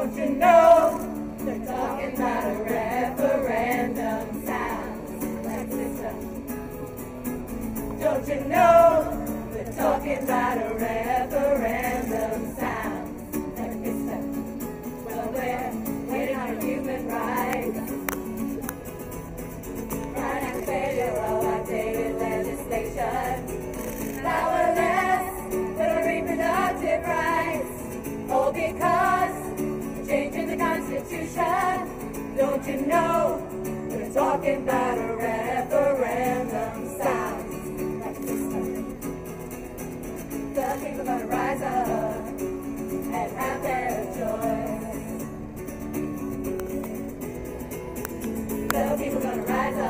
Don't you know they're talking about a referendum system? Don't you know they're talking about a referendum talking about a referendum sounds like. The people gonna rise up and have their choice. The people gonna rise up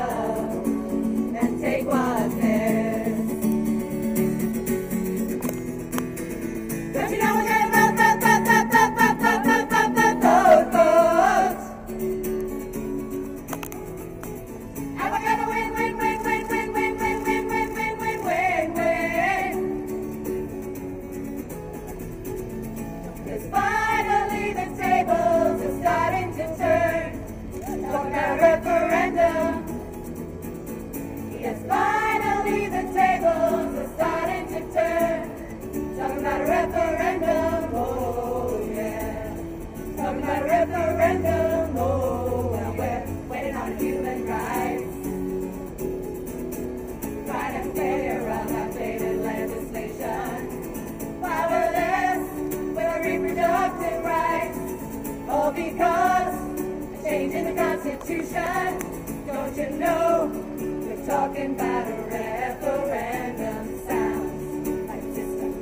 Constitution. Don't you know we're talking about a referendum sounds like system.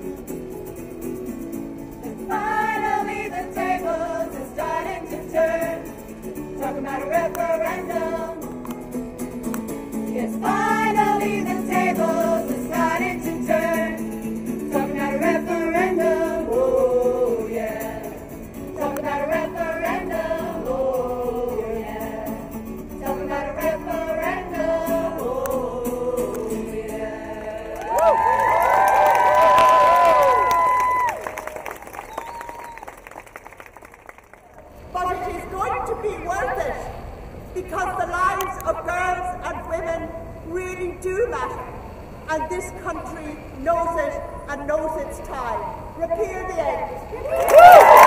And finally the tables are starting to turn. Talking about a referendum. Because the lives of girls and women really do matter. And this country knows it and knows its time. Repeal the end.